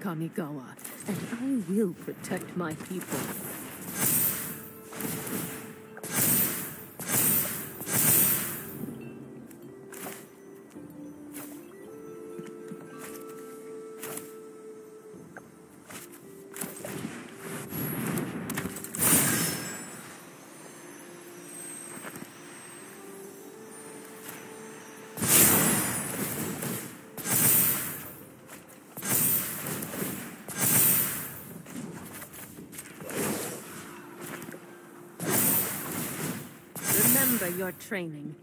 Kamigawa, and I will protect my people. Remember your training.